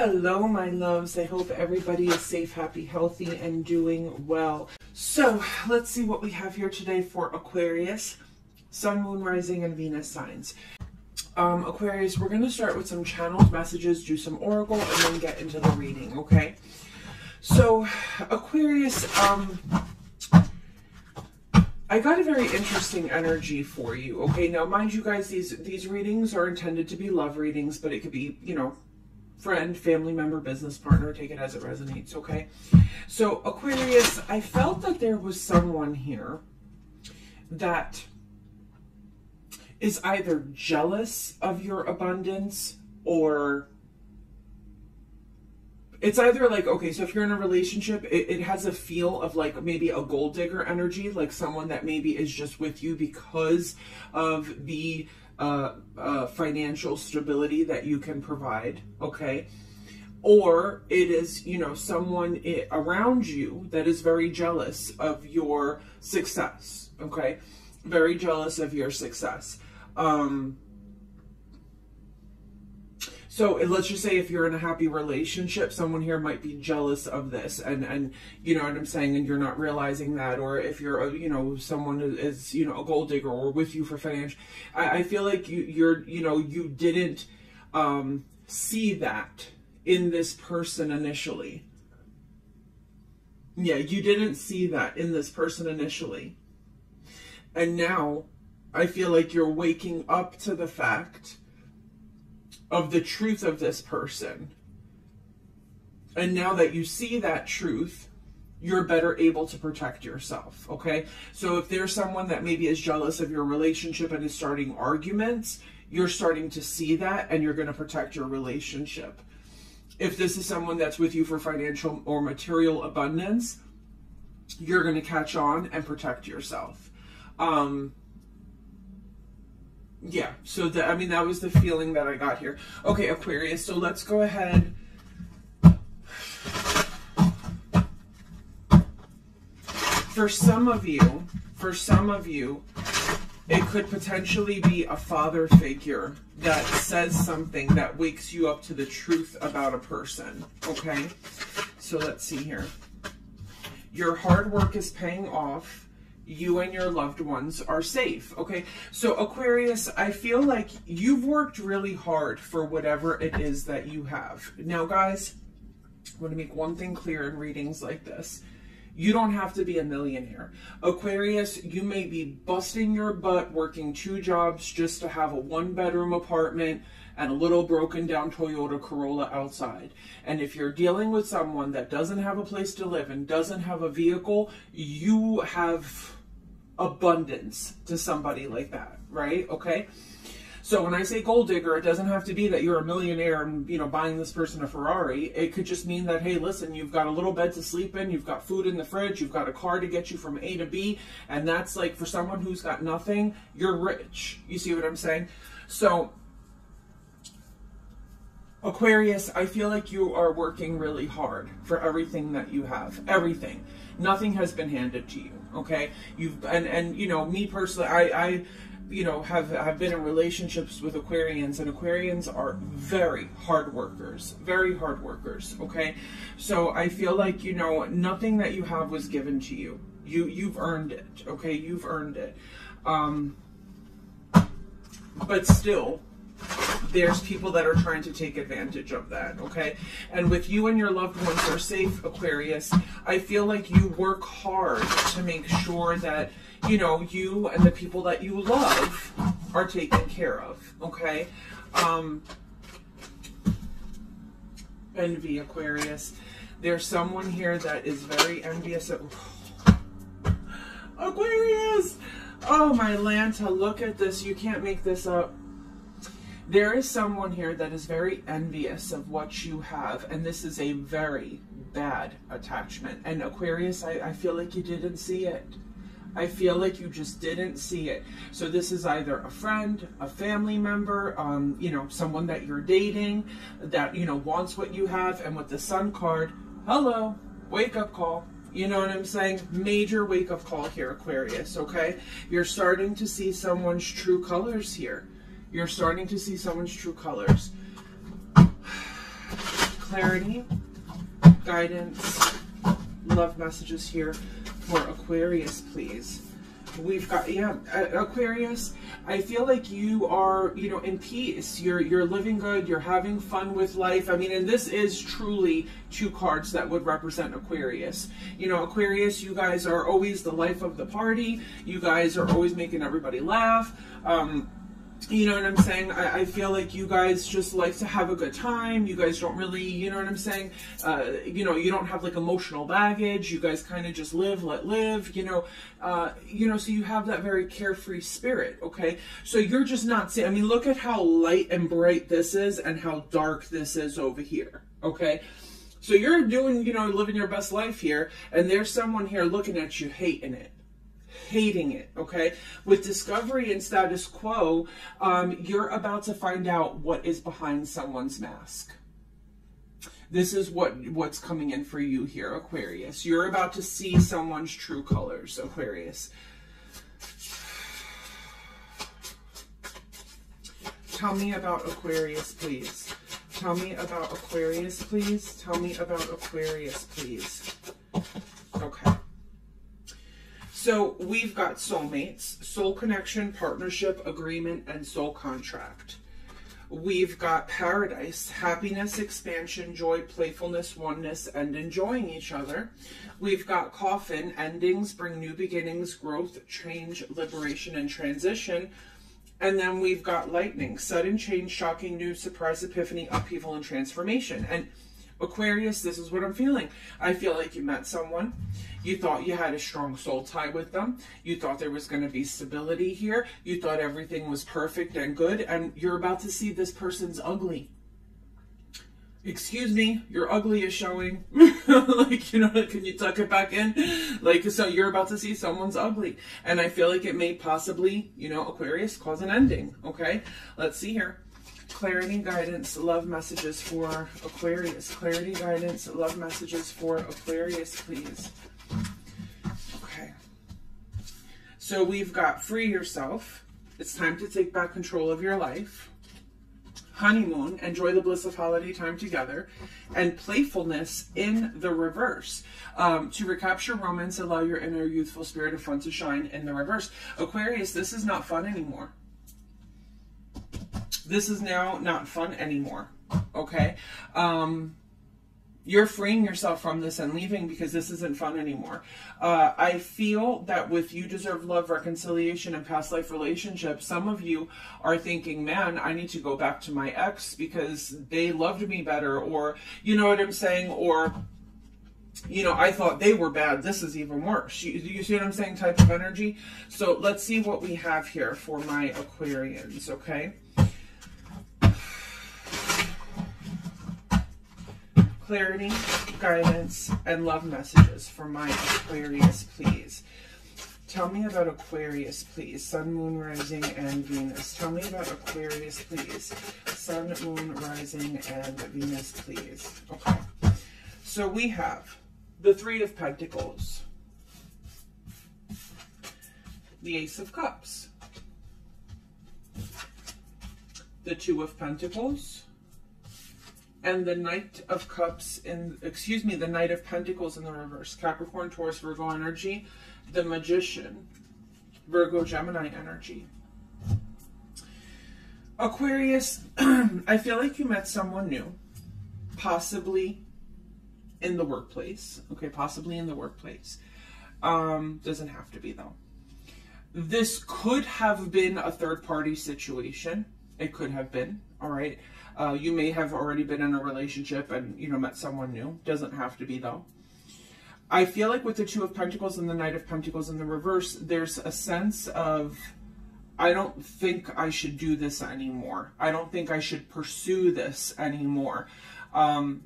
Hello, my loves. I hope everybody is safe, happy, healthy, and doing well. So, let's see what we have here today for Aquarius, Sun, Moon, Rising, and Venus signs. Um, Aquarius, we're going to start with some channeled messages, do some oracle, and then get into the reading, okay? So, Aquarius, um, I got a very interesting energy for you. Okay, now mind you guys, these these readings are intended to be love readings, but it could be, you know, friend, family member, business partner, take it as it resonates, okay? So, Aquarius, I felt that there was someone here that is either jealous of your abundance or it's either like okay so if you're in a relationship it, it, has a feel of like maybe a gold digger energy like someone that maybe is just with you because of the uh, uh, financial stability that you can provide, okay? Or it is, you know, someone around you that is very jealous of your success, okay? Very jealous of your success. Um, so let's just say if you're in a happy relationship, someone here might be jealous of this, and and you know what I'm saying, and you're not realizing that. Or if you're, a, you know, someone is, you know, a gold digger or with you for financial, I, I feel like you you're, you know, you didn't um, see that in this person initially. Yeah, you didn't see that in this person initially, and now I feel like you're waking up to the fact of the truth of this person. And now that you see that truth, you're better able to protect yourself. Okay. So if there's someone that maybe is jealous of your relationship and is starting arguments, you're starting to see that and you're going to protect your relationship. If this is someone that's with you for financial or material abundance, you're going to catch on and protect yourself. Um, yeah, so the, I mean, that was the feeling that I got here. Okay, Aquarius, so let's go ahead. For some of you, for some of you, it could potentially be a father figure that says something that wakes you up to the truth about a person, okay? So let's see here. Your hard work is paying off you and your loved ones are safe. Okay. So, Aquarius, I feel like you've worked really hard for whatever it is that you have. Now, guys, I want to make one thing clear in readings like this. You don't have to be a millionaire. Aquarius, you may be busting your butt working two jobs just to have a one bedroom apartment and a little broken down Toyota Corolla outside. And if you're dealing with someone that doesn't have a place to live and doesn't have a vehicle, you have abundance to somebody like that, right? Okay. So when I say gold digger, it doesn't have to be that you're a millionaire and you know buying this person a Ferrari. It could just mean that hey, listen, you've got a little bed to sleep in, you've got food in the fridge, you've got a car to get you from A to B, and that's like for someone who's got nothing, you're rich. You see what I'm saying? So Aquarius, I feel like you are working really hard for everything that you have. Everything. Nothing has been handed to you. Okay. You've and and you know me personally, I I you know have have been in relationships with Aquarians, and Aquarians are very hard workers. Very hard workers. Okay. So I feel like you know nothing that you have was given to you. You you've earned it. Okay. You've earned it. Um. But still, there's people that are trying to take advantage of that, okay? And with you and your loved ones are safe, Aquarius, I feel like you work hard to make sure that, you know, you and the people that you love are taken care of, okay? Um, envy, Aquarius. There's someone here that is very envious of... Aquarius! Oh, my Lanta, look at this. You can't make this up there is someone here that is very envious of what you have, and this is a very bad attachment. And Aquarius, I, I feel like you didn't see it. I feel like you just didn't see it. So this is either a friend, a family member, um, you know, someone that you're dating that, you know, wants what you have. And with the sun card, hello, wake up call. You know what I'm saying? Major wake up call here, Aquarius, okay? You're starting to see someone's true colors here. You're starting to see someone's true colors. clarity, guidance, love messages here for Aquarius, please. We've got, yeah, Aquarius, I feel like you are, you know, in peace. You're you're living good. You're having fun with life. I mean, and this is truly two cards that would represent Aquarius. You know, Aquarius, you guys are always the life of the party. You guys are always making everybody laugh. Um, you know what I'm saying? I, I, feel like you guys just like to have a good time. You guys don't really, you know what I'm saying? Uh, you know, you don't have like emotional baggage. You guys kind of just live, let live, you know, uh, you know, so you have that very carefree spirit, okay? So you're just not seeing, I mean, look at how light and bright this is and how dark this is over here, okay? So you're doing, you know, living your best life here, and there's someone here looking at you hating it hating it, okay? With discovery and status quo, um, you're about to find out what is behind someone's mask. This is what what's coming in for you here, Aquarius. You're about to see someone's true colors, Aquarius. Tell me about Aquarius, please. Tell me about Aquarius, please. Tell me about Aquarius, please. Okay. So we've got soulmates, soul connection, partnership, agreement, and soul contract. We've got paradise, happiness, expansion, joy, playfulness, oneness, and enjoying each other. We've got coffin, endings bring new beginnings, growth, change, liberation, and transition. And then we've got lightning, sudden change, shocking news, surprise, epiphany, upheaval, and transformation. And Aquarius, this is what I'm feeling. I feel like you met someone. You thought you had a strong soul tie with them. You thought there was going to be stability here. You thought everything was perfect and good. And you're about to see this person's ugly. Excuse me, your ugly is showing. like, you know, can you tuck it back in? Like, so you're about to see someone's ugly. And I feel like it may possibly, you know, Aquarius cause an ending. Okay, let's see here clarity, guidance, love messages for Aquarius. Clarity, guidance, love messages for Aquarius, please. Okay. So we've got free yourself. It's time to take back control of your life. Honeymoon, enjoy the bliss of holiday time together. And playfulness in the reverse. Um, to recapture romance, allow your inner youthful spirit of fun to shine in the reverse. Aquarius, this is not fun anymore this is now not fun anymore. Okay? Um, you're freeing yourself from this and leaving because this isn't fun anymore. Uh, I feel that with you deserve love, reconciliation, and past life relationships, some of you are thinking, man, I need to go back to my ex because they loved me better, or you know what I'm saying, or you know, I thought they were bad. This is even worse. You, you see what I'm saying? Type of energy. So let's see what we have here for my Aquarians, okay? Clarity, guidance, and love messages for my Aquarius, please. Tell me about Aquarius, please. Sun, Moon, Rising, and Venus. Tell me about Aquarius, please. Sun, Moon, Rising, and Venus, please. Okay. So we have the Three of Pentacles, the Ace of Cups, the Two of Pentacles, and the Knight of Cups in, excuse me, the Knight of Pentacles in the reverse. Capricorn, Taurus, Virgo energy. The Magician, Virgo, Gemini energy. Aquarius, I feel like you met someone new, possibly in the workplace. Okay, possibly in the workplace. Um, doesn't have to be though. This could have been a third party situation. It could have been, all right. Uh, you may have already been in a relationship and, you know, met someone new. Doesn't have to be, though. I feel like with the Two of Pentacles and the Knight of Pentacles in the reverse, there's a sense of, I don't think I should do this anymore. I don't think I should pursue this anymore. Um,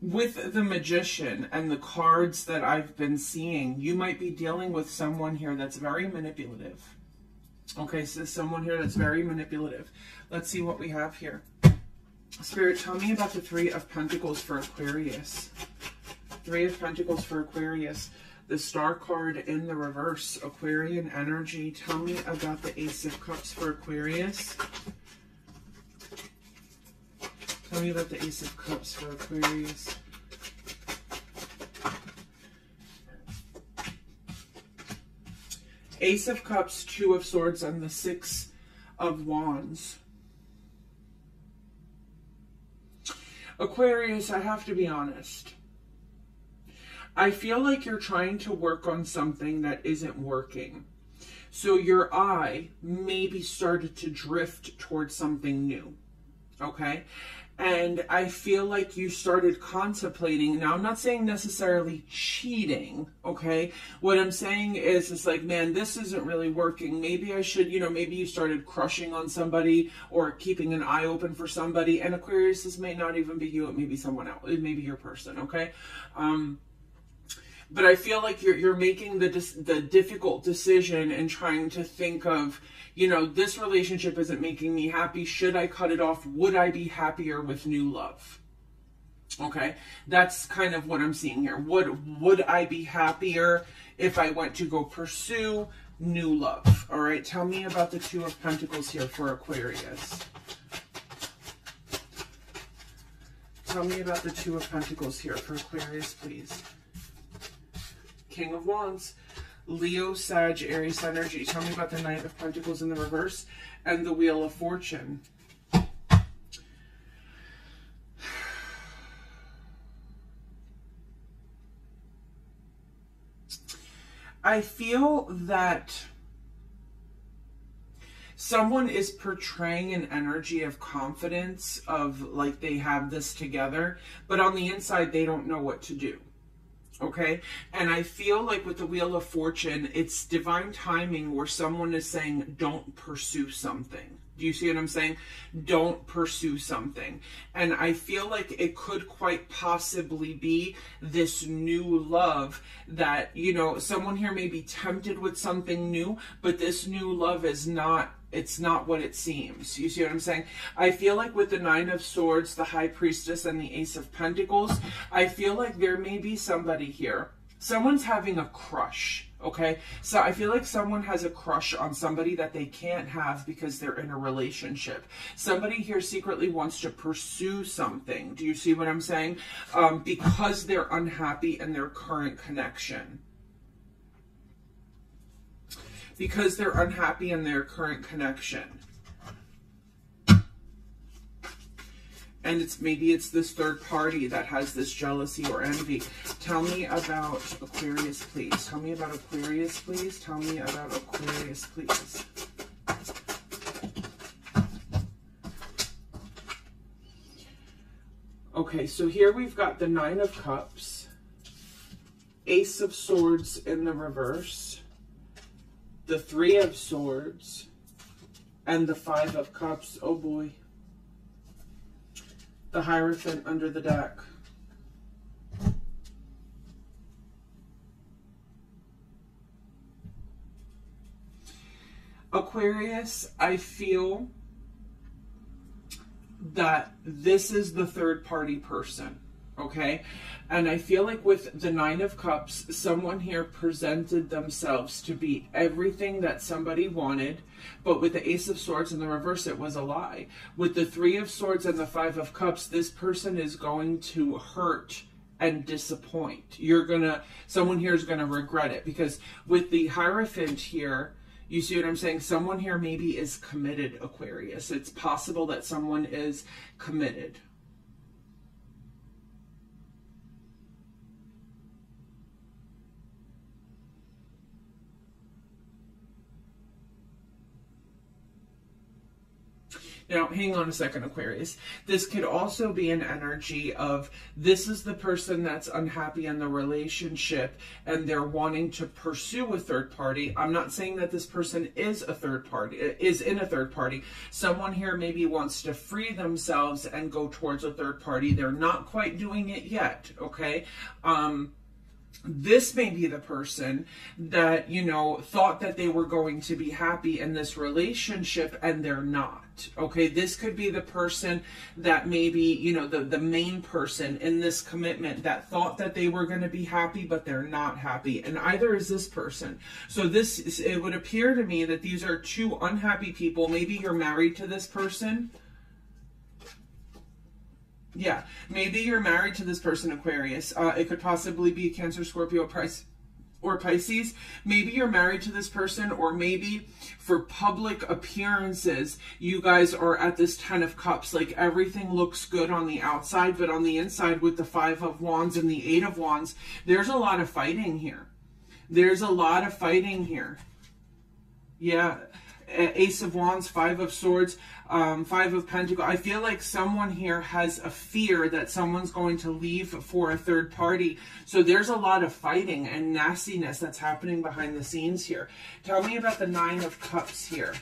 with the magician and the cards that I've been seeing, you might be dealing with someone here that's very manipulative. Okay, so someone here that's very manipulative. Let's see what we have here. Spirit, tell me about the Three of Pentacles for Aquarius. Three of Pentacles for Aquarius. The Star card in the reverse. Aquarian energy. Tell me about the Ace of Cups for Aquarius. Tell me about the Ace of Cups for Aquarius. Ace of Cups, Two of Swords, and the Six of Wands. Aquarius, I have to be honest. I feel like you're trying to work on something that isn't working. So your eye maybe started to drift towards something new. Okay. And I feel like you started contemplating. Now, I'm not saying necessarily cheating, okay? What I'm saying is, it's like, man, this isn't really working. Maybe I should, you know, maybe you started crushing on somebody or keeping an eye open for somebody. And Aquarius, this may not even be you, it may be someone else. It may be your person, okay? Um, but I feel like you're you're making the the difficult decision and trying to think of, you know, this relationship isn't making me happy. Should I cut it off? Would I be happier with new love? Okay, that's kind of what I'm seeing here. Would would I be happier if I went to go pursue new love? All right, tell me about the Two of Pentacles here for Aquarius. Tell me about the Two of Pentacles here for Aquarius, please. King of Wands, Leo, Sag, Aries energy. Tell me about the Knight of Pentacles in the reverse and the Wheel of Fortune. I feel that someone is portraying an energy of confidence of like they have this together, but on the inside they don't know what to do. Okay. And I feel like with the Wheel of Fortune, it's divine timing where someone is saying, don't pursue something. Do you see what I'm saying? Don't pursue something. And I feel like it could quite possibly be this new love that, you know, someone here may be tempted with something new, but this new love is not it's not what it seems. You see what I'm saying? I feel like with the Nine of Swords, the High Priestess, and the Ace of Pentacles, I feel like there may be somebody here. Someone's having a crush, okay? So I feel like someone has a crush on somebody that they can't have because they're in a relationship. Somebody here secretly wants to pursue something. Do you see what I'm saying? Um, because they're unhappy in their current connection because they're unhappy in their current connection. And it's maybe it's this third party that has this jealousy or envy. Tell me about Aquarius, please. Tell me about Aquarius, please. Tell me about Aquarius, please. Okay, so here we've got the Nine of Cups, Ace of Swords in the reverse, the Three of Swords, and the Five of Cups. Oh boy. The Hierophant under the deck. Aquarius, I feel that this is the third party person okay? And I feel like with the Nine of Cups, someone here presented themselves to be everything that somebody wanted, but with the Ace of Swords in the reverse, it was a lie. With the Three of Swords and the Five of Cups, this person is going to hurt and disappoint. You're gonna, someone here is gonna regret it because with the Hierophant here, you see what I'm saying? Someone here maybe is committed, Aquarius. It's possible that someone is committed. Now, hang on a second, Aquarius. This could also be an energy of this is the person that's unhappy in the relationship and they're wanting to pursue a third party. I'm not saying that this person is a third party, is in a third party. Someone here maybe wants to free themselves and go towards a third party. They're not quite doing it yet, okay? Um, this may be the person that, you know, thought that they were going to be happy in this relationship and they're not. Okay, this could be the person that maybe, you know, the, the main person in this commitment that thought that they were going to be happy, but they're not happy. And either is this person. So this, it would appear to me that these are two unhappy people. Maybe you're married to this person Yeah. Maybe you're married to this person, Aquarius. Uh, it could possibly be Cancer, Scorpio, Price, or Pisces. Maybe you're married to this person, or maybe for public appearances, you guys are at this Ten of Cups. Like everything looks good on the outside, but on the inside, with the Five of Wands and the Eight of Wands, there's a lot of fighting here. There's a lot of fighting here. Yeah. Ace of Wands, Five of Swords, um, Five of Pentacles. I feel like someone here has a fear that someone's going to leave for a third party. So there's a lot of fighting and nastiness that's happening behind the scenes here. Tell me about the Nine of Cups here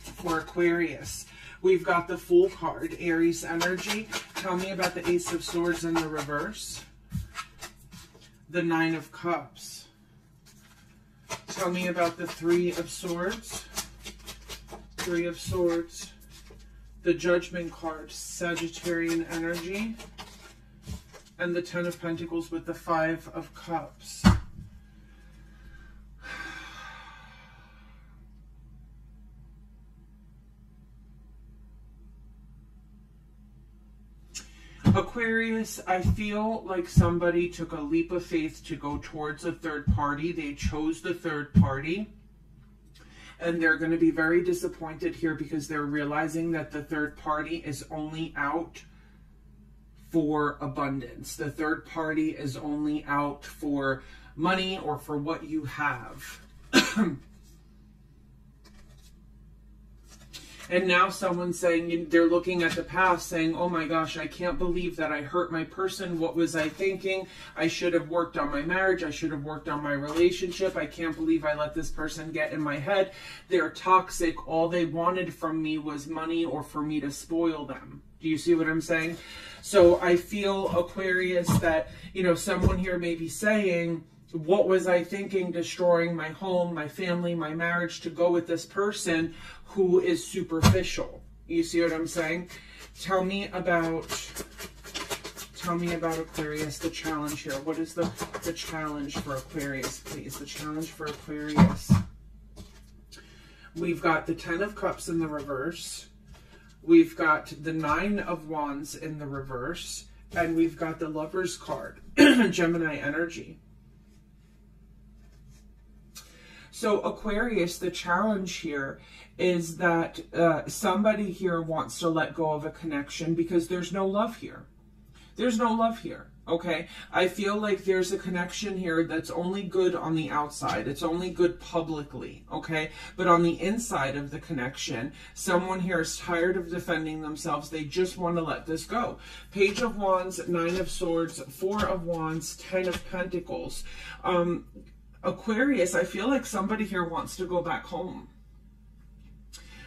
for Aquarius. We've got the Fool card, Aries energy. Tell me about the Ace of Swords in the reverse. The Nine of Cups. Tell me about the Three of Swords. Three of Swords, the Judgment card, Sagittarian energy, and the Ten of Pentacles with the Five of Cups. Aquarius, I feel like somebody took a leap of faith to go towards a third party. They chose the third party and they're going to be very disappointed here because they're realizing that the third party is only out for abundance. The third party is only out for money or for what you have. And now someone's saying, they're looking at the past saying, oh my gosh, I can't believe that I hurt my person. What was I thinking? I should have worked on my marriage. I should have worked on my relationship. I can't believe I let this person get in my head. They're toxic. All they wanted from me was money or for me to spoil them. Do you see what I'm saying? So I feel, Aquarius, that, you know, someone here may be saying, what was I thinking destroying my home, my family, my marriage to go with this person who is superficial? You see what I'm saying? Tell me about tell me about Aquarius, the challenge here. What is the, the challenge for Aquarius, please? The challenge for Aquarius. We've got the Ten of Cups in the reverse. We've got the Nine of Wands in the reverse. And we've got the Lover's card, Gemini energy. So Aquarius, the challenge here is that uh, somebody here wants to let go of a connection because there's no love here. There's no love here. Okay, I feel like there's a connection here that's only good on the outside. It's only good publicly, okay? But on the inside of the connection, someone here is tired of defending themselves. They just want to let this go. Page of Wands, Nine of Swords, Four of Wands, Ten of Pentacles. Um, Aquarius, I feel like somebody here wants to go back home.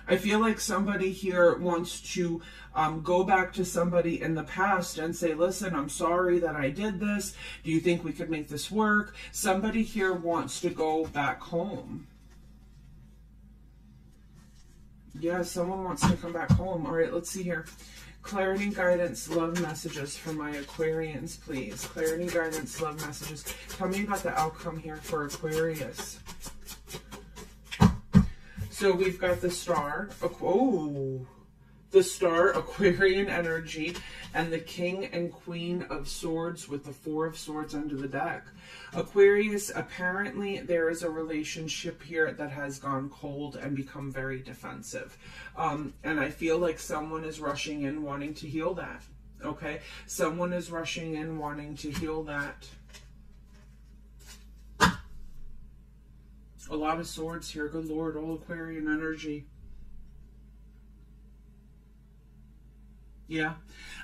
I feel like somebody here wants to um, go back to somebody in the past and say, listen, I'm sorry that I did this. Do you think we could make this work? Somebody here wants to go back home. Yeah, someone wants to come back home. All right, let's see here. Clarity, guidance, love messages for my Aquarians, please. Clarity, guidance, love messages. Tell me about the outcome here for Aquarius. So we've got the star. Oh, the star, Aquarian energy, and the king and queen of swords with the four of swords under the deck. Aquarius, apparently there is a relationship here that has gone cold and become very defensive. Um, and I feel like someone is rushing in wanting to heal that. Okay? Someone is rushing in wanting to heal that. A lot of swords here. Good Lord, all Aquarian energy. Yeah.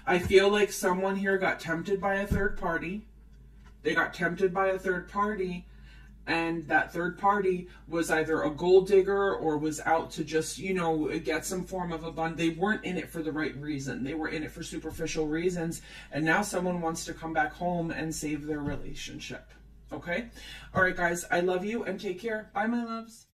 I feel like someone here got tempted by a third party. They got tempted by a third party, and that third party was either a gold digger or was out to just, you know, get some form of a bun. They weren't in it for the right reason. They were in it for superficial reasons, and now someone wants to come back home and save their relationship. Okay? All right, guys, I love you and take care. Bye, my loves.